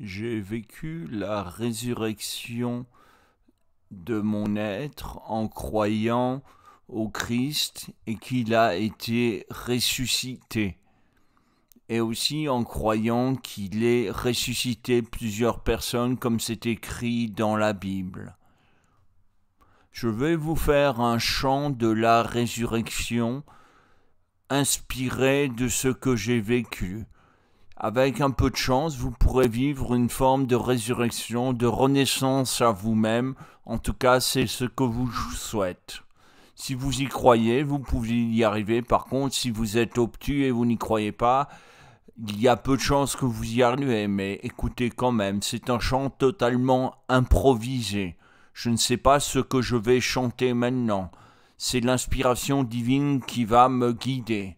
J'ai vécu la résurrection de mon être en croyant au Christ et qu'il a été ressuscité. Et aussi en croyant qu'il ait ressuscité plusieurs personnes comme c'est écrit dans la Bible. Je vais vous faire un chant de la résurrection inspiré de ce que j'ai vécu. Avec un peu de chance, vous pourrez vivre une forme de résurrection, de renaissance à vous-même. En tout cas, c'est ce que vous souhaite. Si vous y croyez, vous pouvez y arriver. Par contre, si vous êtes obtus et vous n'y croyez pas, il y a peu de chances que vous y arriviez. Mais écoutez quand même, c'est un chant totalement improvisé. Je ne sais pas ce que je vais chanter maintenant. C'est l'inspiration divine qui va me guider.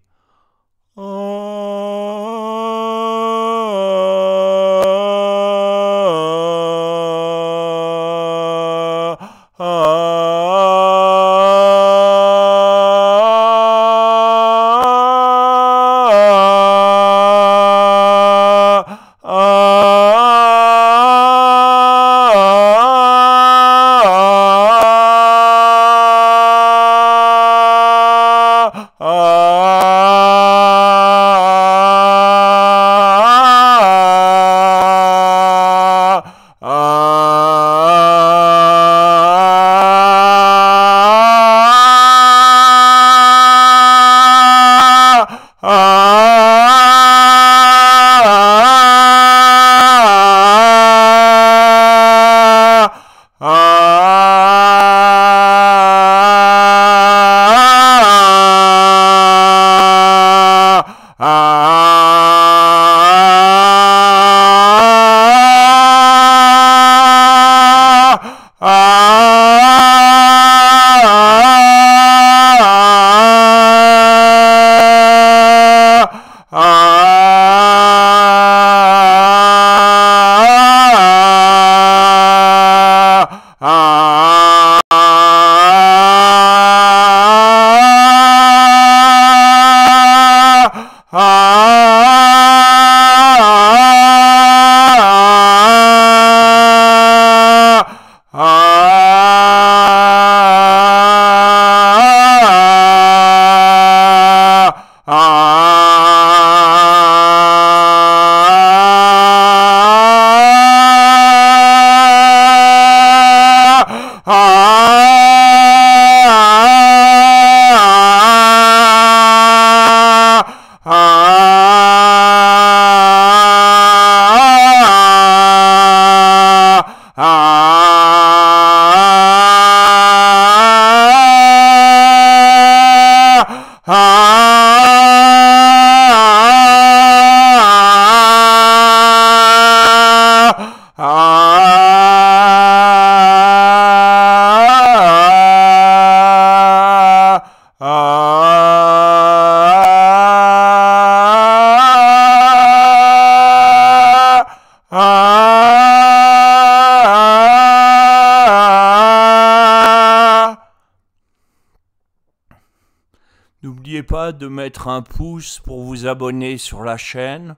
N'oubliez pas de mettre un pouce pour vous abonner sur la chaîne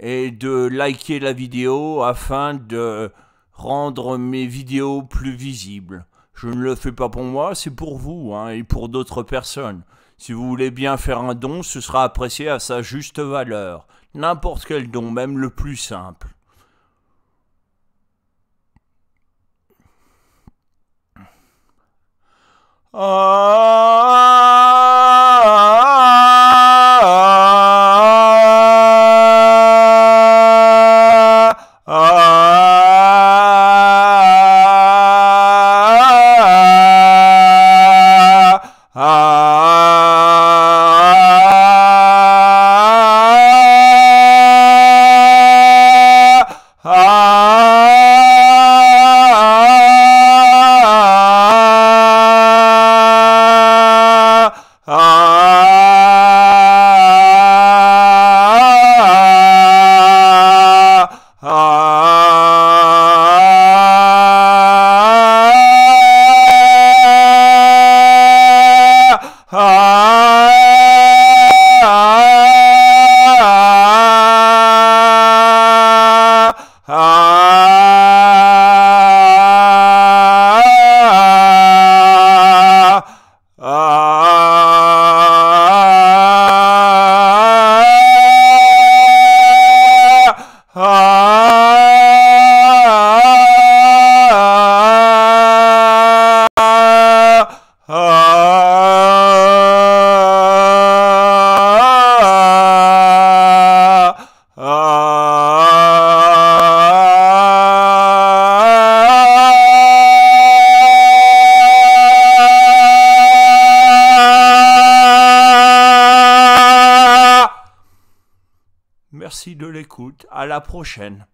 et de liker la vidéo afin de rendre mes vidéos plus visibles. Je ne le fais pas pour moi, c'est pour vous hein, et pour d'autres personnes. Si vous voulez bien faire un don, ce sera apprécié à sa juste valeur. N'importe quel don, même le plus simple. Ah! Ah. De l'écoute. À la prochaine.